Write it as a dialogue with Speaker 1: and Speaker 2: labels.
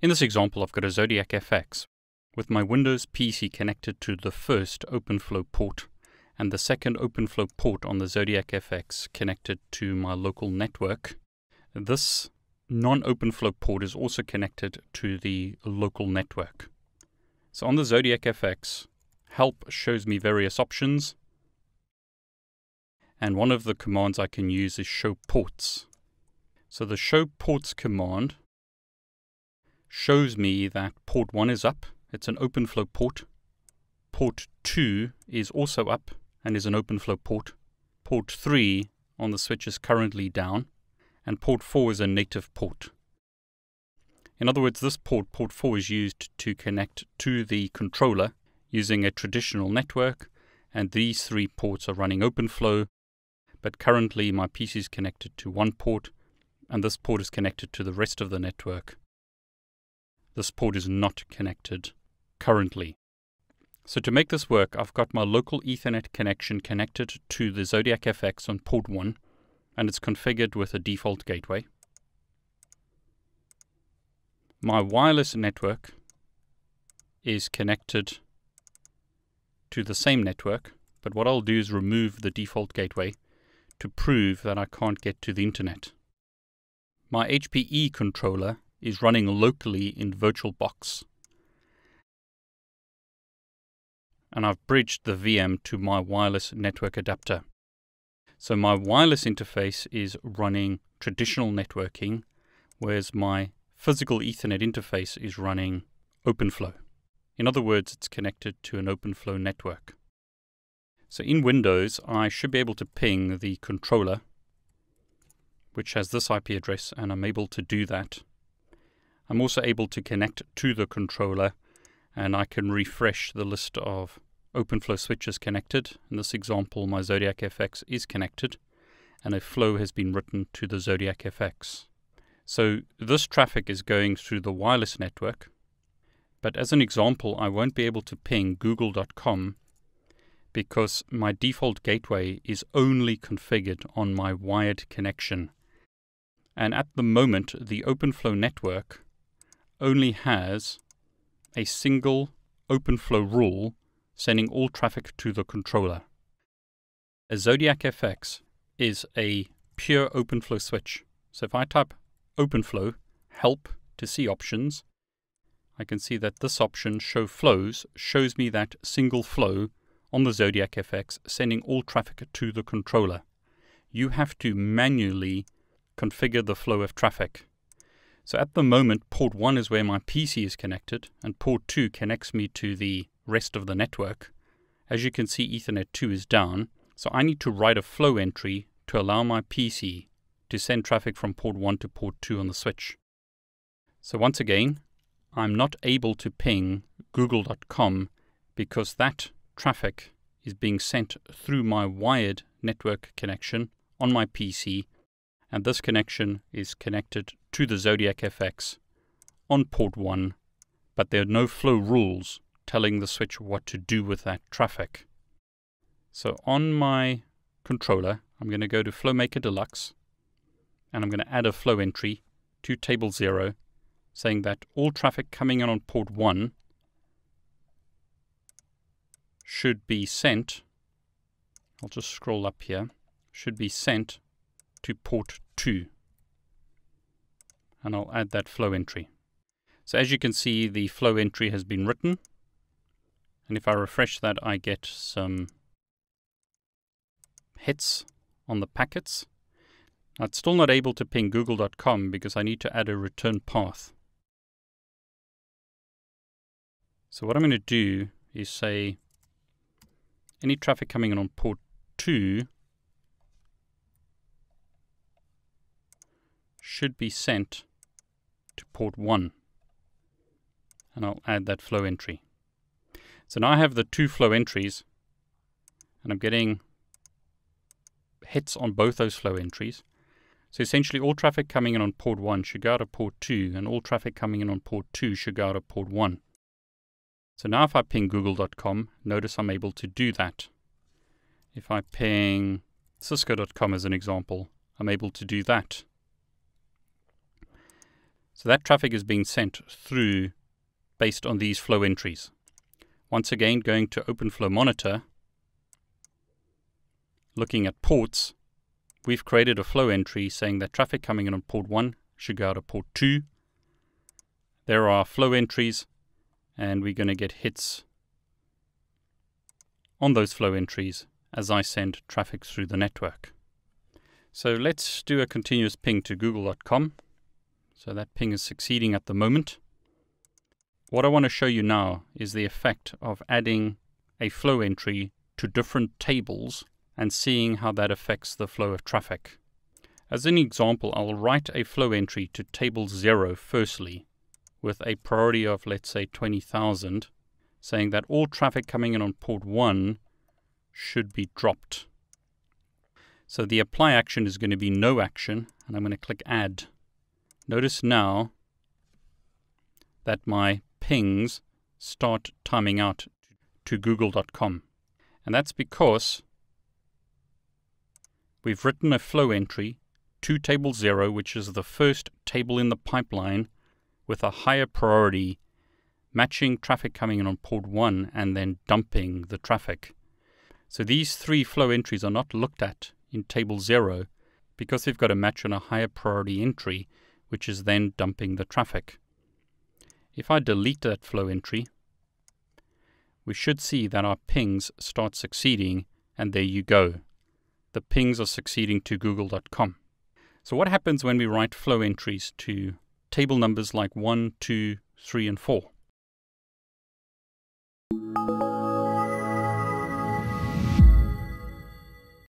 Speaker 1: In this example, I've got a Zodiac FX with my Windows PC connected to the first OpenFlow port and the second OpenFlow port on the Zodiac FX connected to my local network. This non-OpenFlow port is also connected to the local network. So on the Zodiac FX, help shows me various options. And one of the commands I can use is show ports. So the show ports command shows me that port 1 is up. It's an OpenFlow port. Port 2 is also up and is an OpenFlow port. Port 3 on the switch is currently down. And port 4 is a native port. In other words, this port, port 4, is used to connect to the controller using a traditional network. And these three ports are running OpenFlow. But currently my PC is connected to one port and this port is connected to the rest of the network. This port is not connected currently. So to make this work, I've got my local Ethernet connection connected to the Zodiac FX on port 1, and it's configured with a default gateway. My wireless network is connected to the same network, but what I'll do is remove the default gateway to prove that I can't get to the internet. My HPE controller is running locally in VirtualBox. And I've bridged the VM to my wireless network adapter. So my wireless interface is running traditional networking, whereas my physical Ethernet interface is running OpenFlow. In other words, it's connected to an OpenFlow network. So in Windows, I should be able to ping the controller, which has this IP address, and I'm able to do that I'm also able to connect to the controller and I can refresh the list of OpenFlow switches connected. In this example, my Zodiac FX is connected and a flow has been written to the Zodiac FX. So this traffic is going through the wireless network. But as an example, I won't be able to ping google.com because my default gateway is only configured on my wired connection. And at the moment, the OpenFlow network only has a single OpenFlow rule sending all traffic to the controller. A Zodiac FX is a pure OpenFlow switch. So if I type OpenFlow help to see options, I can see that this option show flows shows me that single flow on the Zodiac FX sending all traffic to the controller. You have to manually configure the flow of traffic. So at the moment, port 1 is where my PC is connected, and port 2 connects me to the rest of the network. As you can see, Ethernet 2 is down, so I need to write a flow entry to allow my PC to send traffic from port 1 to port 2 on the switch. So once again, I'm not able to ping google.com because that traffic is being sent through my wired network connection on my PC and this connection is connected to the Zodiac FX on port 1, but there are no flow rules telling the switch what to do with that traffic. So on my controller, I'm going to go to FlowMaker Deluxe, and I'm going to add a flow entry to table 0, saying that all traffic coming in on port 1 should be sent, I'll just scroll up here, should be sent to port 2. And I'll add that flow entry. So as you can see, the flow entry has been written. And if I refresh that, I get some hits on the packets. It's still not able to ping google.com because I need to add a return path. So what I'm going to do is say any traffic coming in on port 2 should be sent to port 1. And I'll add that flow entry. So now I have the two flow entries, and I'm getting hits on both those flow entries. So essentially all traffic coming in on port 1 should go of port 2, and all traffic coming in on port 2 should go of port 1. So now if I ping google.com, notice I'm able to do that. If I ping cisco.com as an example, I'm able to do that. So that traffic is being sent through based on these flow entries. Once again, going to OpenFlow Monitor, looking at ports, we've created a flow entry saying that traffic coming in on port 1 should go out of port 2. There are flow entries, and we're going to get hits on those flow entries as I send traffic through the network. So let's do a continuous ping to google.com. So that ping is succeeding at the moment. What I want to show you now is the effect of adding a flow entry to different tables and seeing how that affects the flow of traffic. As an example, I'll write a flow entry to table 0 firstly with a priority of let's say 20,000 saying that all traffic coming in on port 1 should be dropped. So the apply action is going to be no action and I'm going to click add. Notice now that my pings start timing out to google.com. And that's because we've written a flow entry to table 0, which is the first table in the pipeline with a higher priority, matching traffic coming in on port 1 and then dumping the traffic. So these three flow entries are not looked at in table 0 because we've got a match on a higher priority entry, which is then dumping the traffic. If I delete that flow entry, we should see that our pings start succeeding, and there you go. The pings are succeeding to google.com. So what happens when we write flow entries to table numbers like 1, 2, 3, and 4?